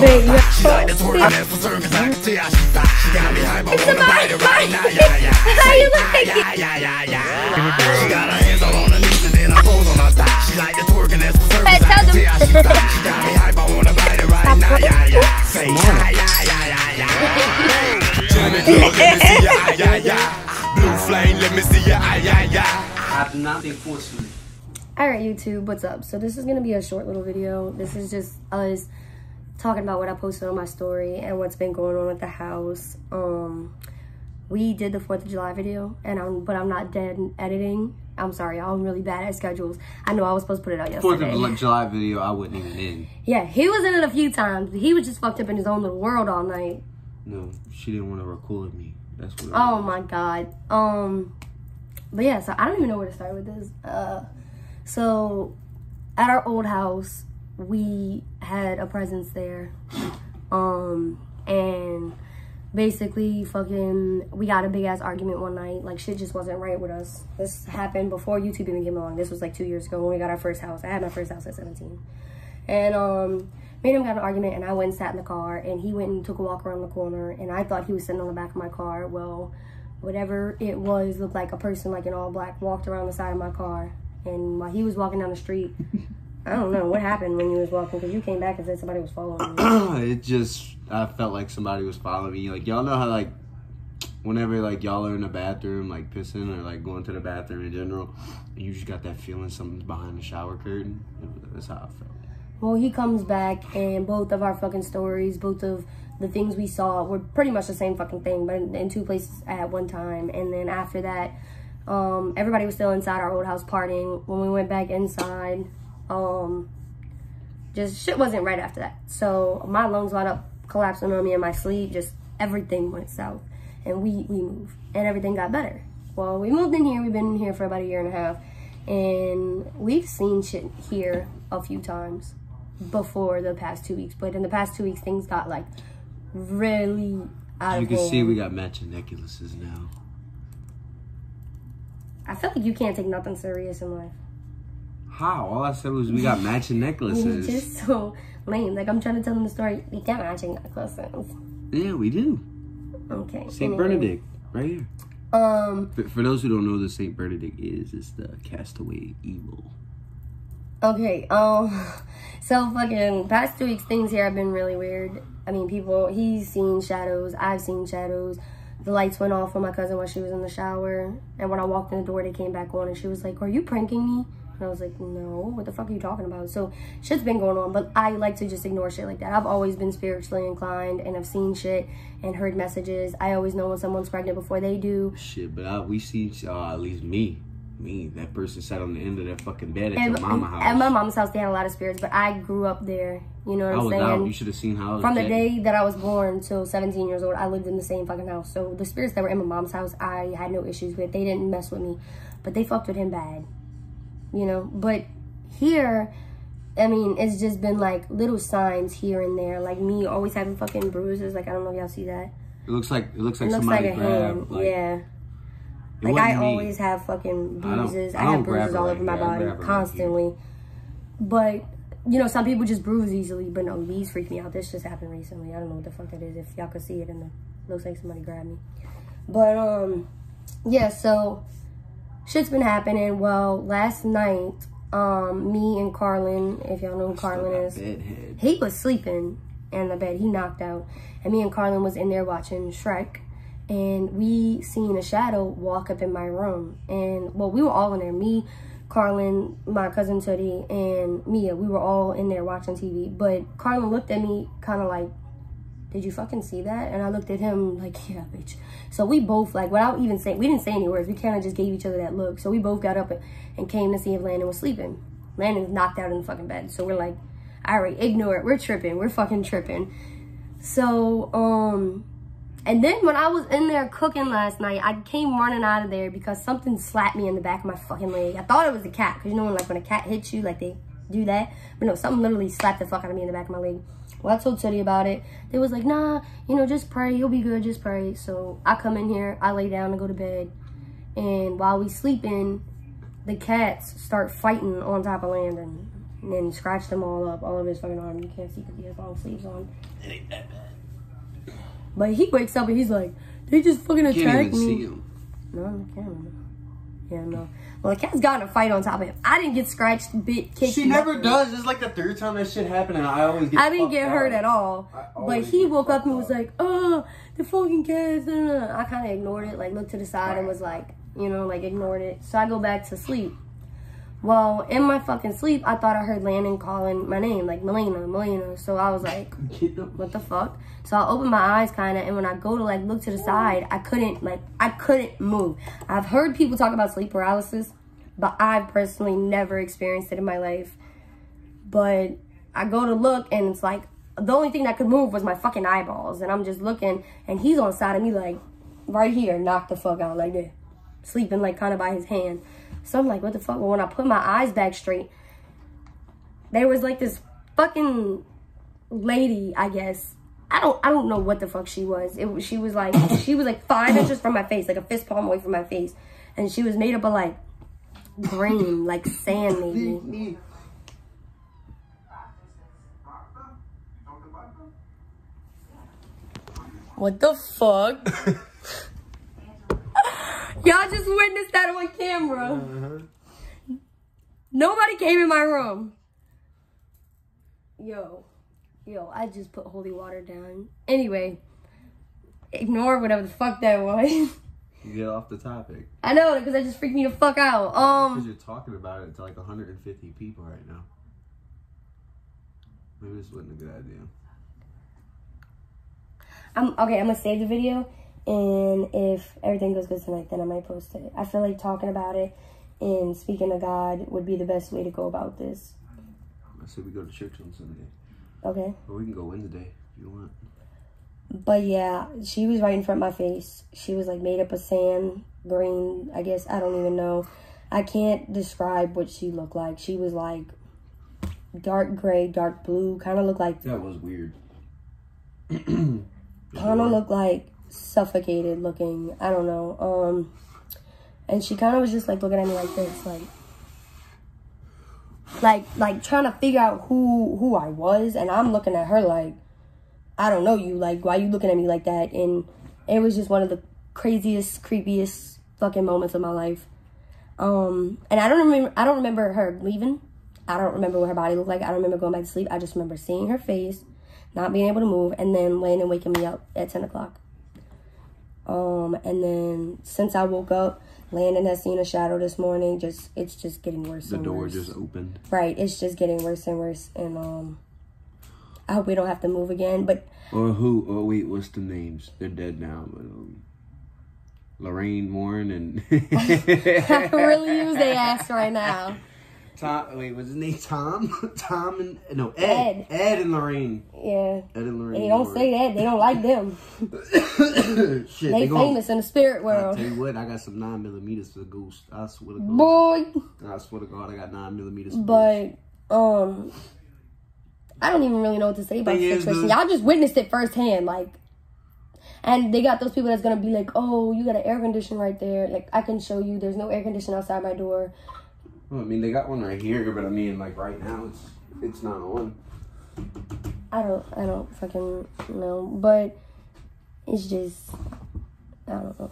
Babe, you She like to twerk and that's for certain, cause I can tell she fine. She got me hype, I wanna bite it right now, yeah, yeah. How you like it? Yeah, yeah, yeah, yeah. She got her hands all on her knees and then her toes on her thighs. She like to twerk and that's for certain, cause I can tell she fine. She got me hype, I wanna bite it right now, yeah, yeah. Say yeah, yeah, yeah, yeah, yeah. Jimmy let me see ya, ah, yeah, yeah. Blue flame, let me see ya, ah, yeah, yeah. I do nothing forcefully. Alright YouTube, what's up? So this is gonna be a short little video. This is just us talking about what I posted on my story and what's been going on with the house. Um we did the 4th of July video and I'm but I'm not dead in editing. I'm sorry, I'm really bad at schedules. I know I was supposed to put it out yesterday. Fourth yesterday. of July video, I wasn't even in. Yeah, he was in it a few times. He was just fucked up in his own little world all night. No, she didn't want to record me. That's what. Oh was. my god. Um but yeah, so I don't even know where to start with this. Uh so at our old house, we had a presence there. Um and basically fucking we got a big ass argument one night. Like shit just wasn't right with us. This happened before YouTube even came along. This was like 2 years ago when we got our first house. I had my first house at 17. And um me and him got an argument and I went and sat in the car and he went and took a walk around the corner and I thought he was sitting on the back of my car. Well, whatever it was looked like a person like in all black walked around the side of my car and while he was walking down the street I don't know what happened when you was walking because you came back and said somebody was following you. it just, I felt like somebody was following me. Like y'all know how like, whenever like y'all are in the bathroom, like pissing or like going to the bathroom in general, you just got that feeling something's behind the shower curtain. That's how I felt. Well, he comes back and both of our fucking stories, both of the things we saw were pretty much the same fucking thing, but in, in two places at one time. And then after that, um, everybody was still inside our old house partying. When we went back inside, um, just shit wasn't right after that. So my lungs wound up collapsing on me in my sleep. Just everything went south, and we we moved, and everything got better. Well, we moved in here. We've been in here for about a year and a half, and we've seen shit here a few times before the past two weeks. But in the past two weeks, things got like really out You can hand. see we got matching necklaces now. I feel like you can't take nothing serious in life. How? All I said was we got matching You're necklaces. just so lame. Like I'm trying to tell them the story. We got matching necklaces. Yeah, we do. Okay. Saint anyway. Bernadette, right here. Um. For, for those who don't know, who the Saint Bernadette is it's the castaway evil. Okay. Um. So fucking past two weeks, things here have been really weird. I mean, people. He's seen shadows. I've seen shadows. The lights went off on my cousin while she was in the shower, and when I walked in the door, they came back on, and she was like, "Are you pranking me?" And I was like, "No. What the fuck are you talking about?" So shit's been going on, but I like to just ignore shit like that. I've always been spiritually inclined, and I've seen shit and heard messages. I always know when someone's pregnant before they do. Shit, but I, we see, uh, at least me, me, that person sat on the end of that fucking bed at And, your mama house. at my mom's house, they had a lot of spirits, but I grew up there. You know what I I'm was saying? out. You should have seen how From the day that I was born till 17 years old, I lived in the same fucking house. So the spirits that were in my mom's house, I had no issues with. They didn't mess with me, but they fucked with him bad. You know, but here, I mean, it's just been like little signs here and there, like me always having fucking bruises. Like I don't know if y'all see that. It looks like it looks like It looks somebody like a grabbed. hand. Like, yeah. Like I me. always have fucking I bruises. I, I don't have bruises all like over my that. Body like constantly. but you know, some people just bruise easily. But no, these freak me out. This just happened recently. I don't know what the fuck that is. If y'all could see it in the looks like somebody grabbed me. But um, yeah. So shit's been happening. Well, last night, um, me and Carlin, if y'all know who Carlin is, he was sleeping in the bed. He knocked out. And me and Carlin was in there watching Shrek. And we seen a shadow walk up in my room. And, well, we were all in there. Me, Carlin, my cousin Teddy, and Mia. We were all in there watching TV. But Carlin looked at me kind of like, did you fucking see that? And I looked at him like, yeah, bitch. So we both, like, without even saying, we didn't say any words. We kind of just gave each other that look. So we both got up and, came to see if Landon was sleeping. Landon was knocked out in the fucking bed. So we're like, all right, ignore it. We're tripping. We're fucking tripping. So, um, and then when I was in there cooking last night, I came running out of there because something slapped me in the back of my fucking leg. I thought it was a cat because you know when like when a cat hits you, like they do that. But no, something literally slapped the fuck out of me in the back of my leg. Well, I told Teddy about it. They was like, nah, you know, just pray. You'll be good. Just pray. So I come in here. I lay down to go to bed. And while we sleeping, the cats start fighting on top of Landon. and then scratched them all up, all over his fucking arm. You can't see because he has long sleeves on. It ain't that bad. But he wakes up and he's like, they just fucking attacked me. Can't even me. see him. No, the camera. Yeah, no. Well, the cat's got in a fight on top of him. I didn't get scratched, bit, kicked. She never nothing. does. It's like the third time that shit happened, and I always get. I didn't get hurt at all. But he woke up and was like, oh, the fucking cat. da, da, da." I kind of ignored it, like looked to the side and was like, you know, like ignored it. So I go back to sleep. Well, in my fucking sleep, I thought I heard Landon calling my name, like Malana, Malana. So I was like, what the fuck? So I opened my eyes kind of, and when I go to like look to the side, I couldn't like I couldn't move. I've heard people talk about sleep paralysis, but I've personally never experienced it in my life. But I go to look, and it's like the only thing that could move was my fucking eyeballs, and I'm just looking, and he's on the side of me like right here, knocked the fuck out like that, sleeping like kind of by his hand. So I'm like, what the fuck? Well, when I put my eyes back straight, there was like this fucking lady, I guess. I don't I don't know what the fuck she was. It she was like she was like five inches from my face, like a fist palm away from my face. And she was made up of like green, like sand maybe. What the fuck? Y'all just witnessed that on camera. Nobody came in my room. Yo. Yo, I just put holy water down. Anyway, ignore whatever the fuck that was. Get off the topic. I know, because that just freaked me the fuck out. Because Um, you're talking about it to like 150 people right now. Maybe this wasn't a good idea. I'm okay. I'm gonna save the video, and if everything goes good tonight, then I might post it. I feel like talking about it and speaking to God would be the best way to go about this. I said we go to church on Sunday. Okay. Or we can go Wednesday if you want. But yeah, she was right in front of my face. She was like made up of sand, green, I guess. I don't even know. I can't describe what she looked like. She was like dark gray, dark blue, kind of looked like That was weird. kind of looked like suffocated looking. I don't know. Um, and she kind of was just like looking at me like this, like, like, like trying to figure out who who I was, and I'm looking at her like, I don't know you. Like, why you looking at me like that? And it was just one of the craziest, creepiest fucking moments of my life. Um, and I don't remember. I don't remember her leaving. I don't remember what her body looked like. I don't remember going back to sleep. I just remember seeing her face, not being able to move, and then laying and waking me up at ten o'clock. Um, and then since I woke up, Landon has seen a shadow this morning. Just it's just getting worse. And worse. The door worse. just opened. right. It's just getting worse and worse, and um, I hope we don't have to move again. But Or who? Oh wait, what's the names? They're dead now, but um, Lorraine Warren and I really use they ass right now. Tom. Wait, was his name? Tom. Tom and no Ed. Ed. Ed, and Lorraine. Yeah, Ed and Lorraine. they don't say that. They don't like them. Shit, They they famous in the spirit I world. tell you what, I got some nine millimeters for the goose. I swear to God. Boy, I swear to God, I got nine millimeters. For but um, I don't even really know what to say about the situation. Y'all just witnessed it firsthand, like. And they got those people that's gonna be like, "Oh, you got an air condition right there. Like, I can show you. There's no air condition outside my door." Well, I mean, they got one right here, but I mean, like right now, it's it's not on. I don't, I don't fucking know, but it's just, I don't know.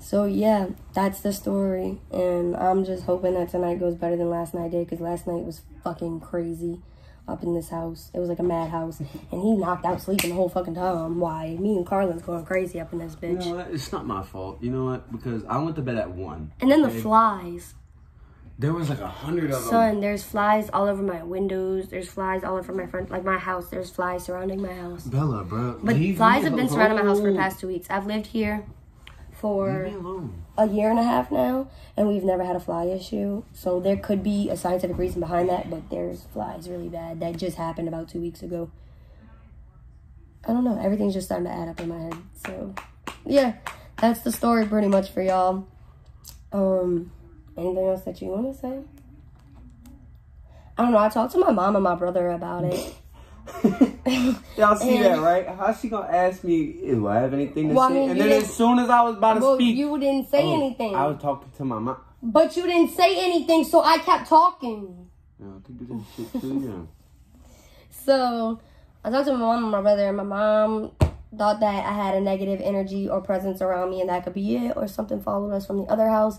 So yeah, that's the story, and I'm just hoping that tonight goes better than last night did, because last night was fucking crazy up in this house. It was like a madhouse, and he knocked out sleeping the whole fucking time. Why? Me and Carlin's going crazy up in this You bitch. know what? It's not my fault. You know what? Because I went to bed at one. And then the flies. There was like a hundred of them. Son, there's flies all over my windows. There's flies all over my front, like my house. There's flies surrounding my house. Bella, bro. But flies have been surrounding my house for the past two weeks. I've lived here for a year and a half now, and we've never had a fly issue. So there could be a scientific reason behind that, but there's flies really bad. That just happened about two weeks ago. I don't know. Everything's just starting to add up in my head. So, yeah, that's the story pretty much for y'all. Um, anything else that you want to say? I don't know. I talked to my mom and my brother about it. Y'all see And- that, right? How's she gonna ask me if I have anything to Well, I say? mean, and then as soon as I was about to Well, speak, you didn't say oh, anything. I was talking to my mom. But you didn't say anything, so I kept talking. Yeah, I could do that shit too. Yeah. So I talked to my mom and my brother, and my mom thought that I had a negative energy or presence around me, and that could be it, or something followed us from the other house.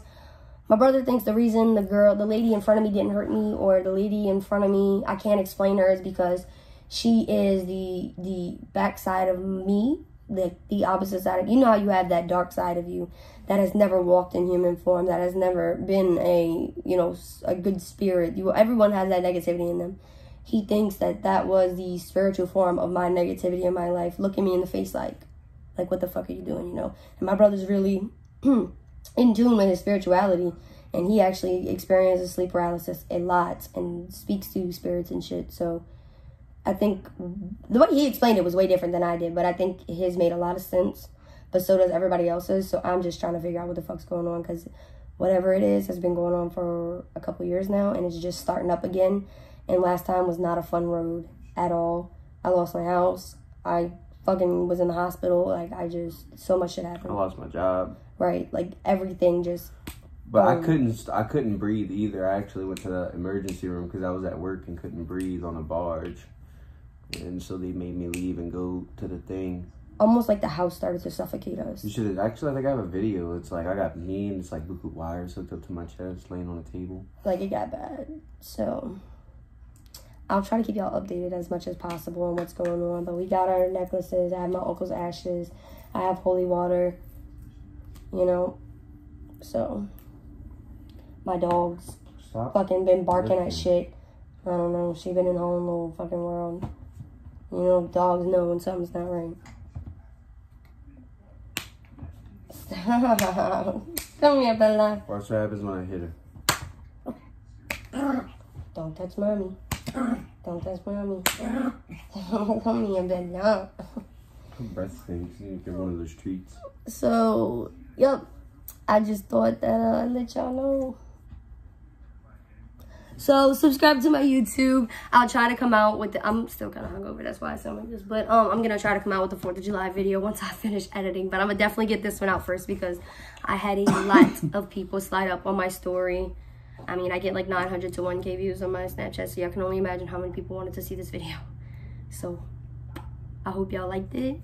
My brother thinks the reason the girl, the lady in front of me didn't hurt me, or the lady in front of me, I can't explain her, is because she is the the backside of me, the the opposite side of you know how you have that dark side of you that has never walked in human form, that has never been a you know a good spirit. You everyone has that negativity in them. He thinks that that was the spiritual form of my negativity in my life, looking me in the face like, like what the fuck are you doing, you know? And my brother's really in tune with his spirituality, and he actually experiences sleep paralysis a lot and speaks to spirits and shit. So I think the way he explained it was way different than I did, but I think his made a lot of sense. But so does everybody else's. So I'm just trying to figure out what the fuck's going on because whatever it is has been going on for a couple years now, and it's just starting up again. And last time was not a fun road at all. I lost my house. I fucking was in the hospital. Like I just so much shit happened. I lost my job, Right, like everything just but I couldn't. I couldn't breathe either. I actually went to the emergency room because I was at work and couldn't breathe on a barge, and so they made me leave and go to the thing. almost like the house started to suffocate us. You should have actually. I think I have a video. It's like I got me and it's like wires hooked up to my chest, laying on a table. Like it got bad. So I'll try to keep y'all updated as much as possible on what's going on. But we got our necklaces. I have my uncle's ashes. I have holy water. You know. So my dogs Stop. fucking been barking at shit. I don't know. She been in her own little fucking world. You know, dogs know when something's not right. Come here, Bella. Watch what happens when I hit her. Don't touch mommy. Don't touch mommy. Come here, Bella. Her breath stinks. You need to get one of those treats. So, yep. I just thought that uh, I'd let y'all know. So subscribe to my YouTube. I'll try to come out with the, I'm still kind of hungover, that's why I sound like this. But um, I'm gonna try to come out with the 4th of July video once I finish editing. But I'm gonna definitely get this one out first because I had a lot of people slide up on my story. I mean, I get like 900 to 1k views on my Snapchat, so y'all can only imagine how many people wanted to see this video. So I hope y'all liked it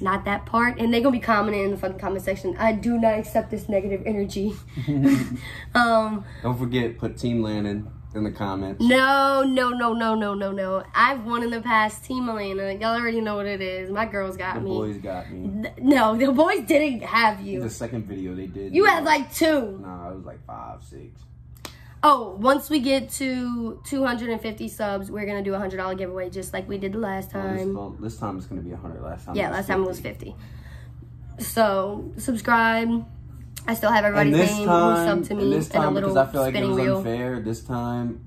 not that part. And they're gonna be commenting in the fucking comment section. I do not accept this negative energy. um, Don't forget, put Team Landon in the comments. no, no, no, no, no, no, no. I've won in the past, Team Elena. Y'all already know what it is. My girls got The me. boys got me. Th- No, the boys didn't have you. The second video they did. You had like two. Nah, it was like five, six. Oh, once we get to 250 subs, we're gonna do a hundred dollar giveaway, just like we did the last time. well, this time it's gonna be a hundred. Last time. Yeah, last time it was 50. So subscribe. I still have everybody's name time, who subbed to and me this and a time little because I feel like it was wheel. unfair. This time,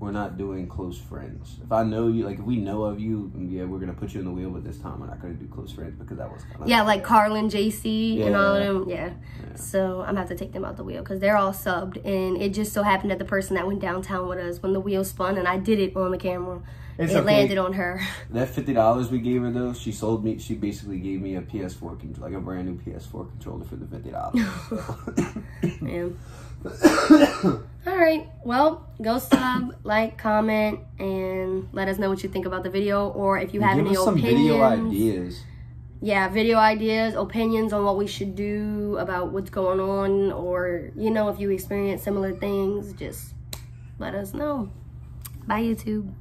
we're not doing close friends. If I know you, like if we know of you, yeah, we're gonna put you in the wheel. But this time, we're not gonna do close friends because that was kind of Yeah, like Carlin, JC, and all of Yeah. them. Yeah. So I'm gonna have to take them out the wheel because they're all subbed, and it just so happened that the person that went downtown with us when the wheel spun, and I did it on the camera. It's it okay. landed on her. that fifty dollars we gave her though. She sold me. She basically gave me a PS4 controller, like a brand new PS4 controller for the fifty dollars. All right. Well, go sub, like, comment, and let us know what you think about the video, or if you have Give any us some opinions. video ideas. yeah, video ideas, opinions on what we should do about what's going on, or you know, if you experience similar things, just let us know. Bye, YouTube.